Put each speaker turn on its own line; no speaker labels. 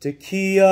Tekiah